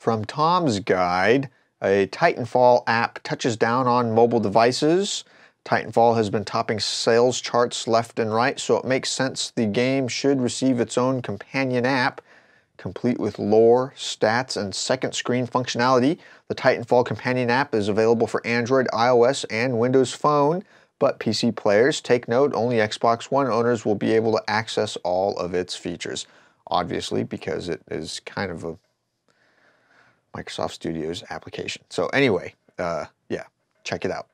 From Tom's Guide, a Titanfall app touches down on mobile devices. Titanfall has been topping sales charts left and right, so it makes sense the game should receive its own companion app. Complete with lore, stats, and second screen functionality, the Titanfall companion app is available for Android, iOS, and Windows Phone. But PC players, take note, only Xbox One owners will be able to access all of its features. Obviously, because it is kind of a Microsoft Studios application. So anyway, uh, yeah, check it out.